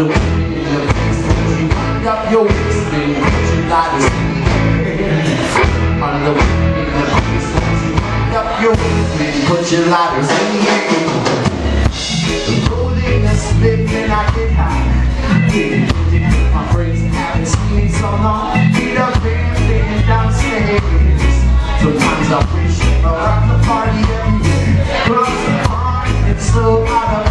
the face When you wind up your waist and put your light On the face When you wind up your waist and put your lighters in the air Rolling and slipping, I get high My friends haven't seen me so long Feet up and bend downstairs. Sometimes I wish I rock the party every day Cross the pond and slow out of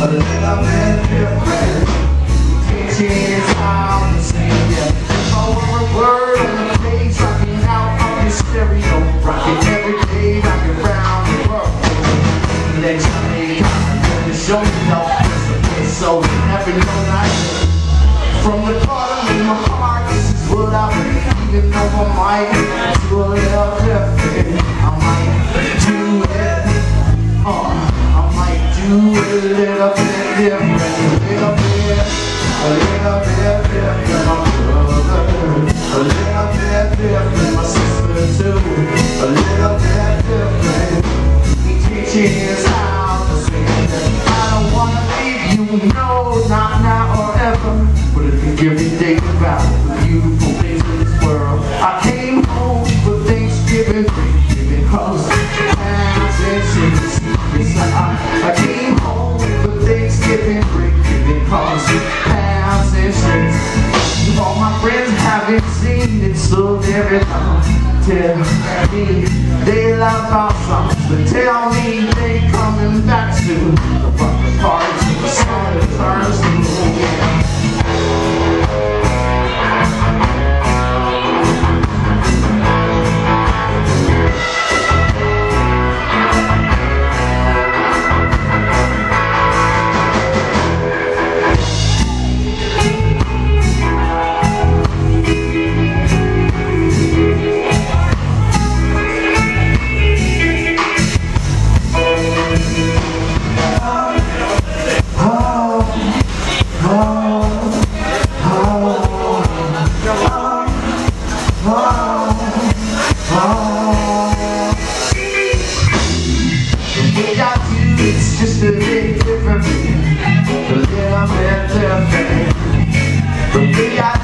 A little bit different Teaching is how to sing, yeah a word on the page Rocking out on your stereo Rocking every don't know So never know that From the bottom of my heart This is what I believe Even though I might do give me think about the beautiful things in this world so they're Tell me they love our songs, but tell me they coming back soon. The party It's just a bit different A little bit different The way I do